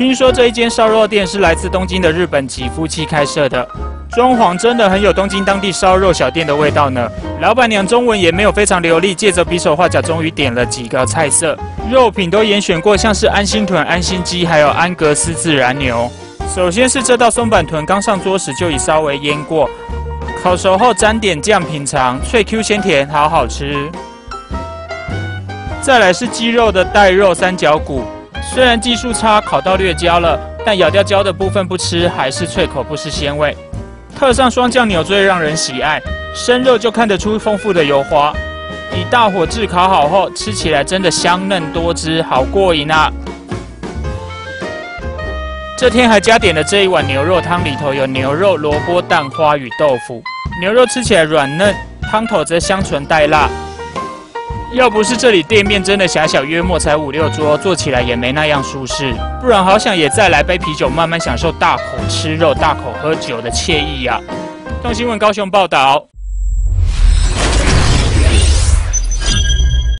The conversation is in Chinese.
听说这一间烧肉店是来自东京的日本籍夫妻开设的，装潢真的很有东京当地烧肉小店的味道呢。老板娘中文也没有非常流利，借着比手画脚，终于点了几个菜色，肉品都严选过，像是安心豚、安心鸡，还有安格斯自然牛。首先是这道松板豚，刚上桌时就已稍微腌过，烤熟后沾点酱品尝，脆 Q 鲜甜，好好吃。再来是鸡肉的带肉三角骨。虽然技术差，烤到略焦了，但咬掉焦的部分不吃，还是脆口不失鲜味。特上双酱牛最让人喜爱，生肉就看得出丰富的油花。以大火炙烤好后，吃起来真的香嫩多汁，好过瘾啊！这天还加点了这一碗牛肉汤，里头有牛肉、萝卜、蛋花与豆腐。牛肉吃起来软嫩，汤头则香醇带辣。要不是这里店面真的狭小，约莫才五六桌，坐起来也没那样舒适。不然好想也再来杯啤酒，慢慢享受大口吃肉、大口喝酒的惬意呀。当新闻高雄报道。